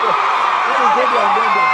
Good one, good Yeah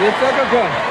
The second one.